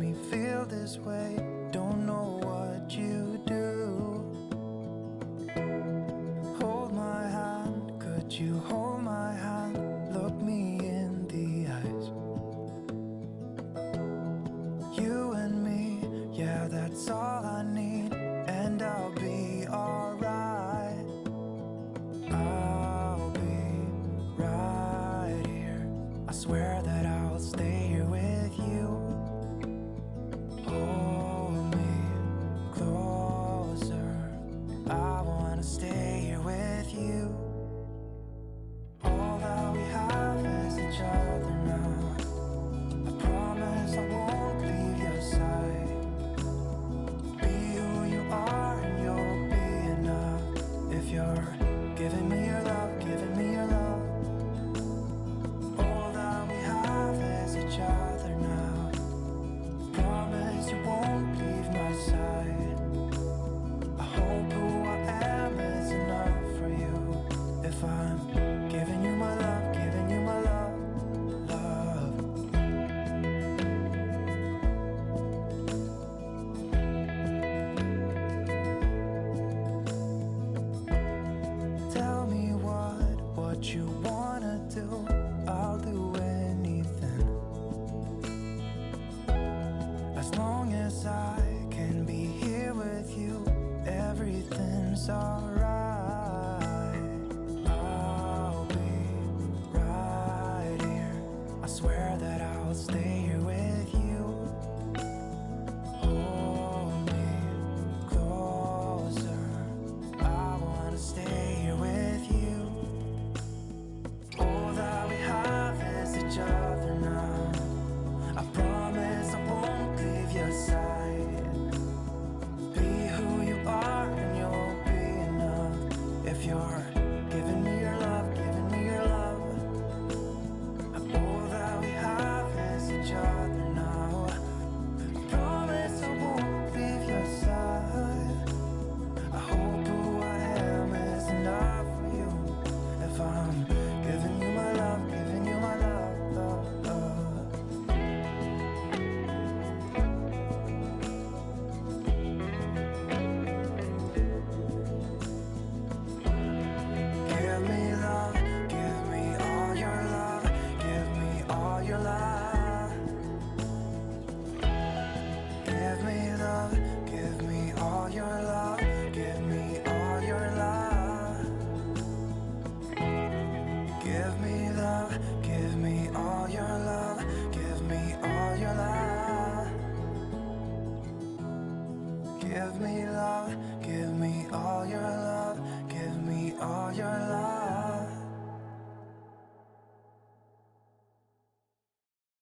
me feel this way. Don't know what you do. Hold my hand, could you hold my hand? Look me in the eyes. You and me, yeah that's all I need. And I'll be alright. I'll be right here. I swear that I'll stay here with you. it's alright. I'll be right here. I swear that I'll stay your Give me love, give me all your love, give me all your love.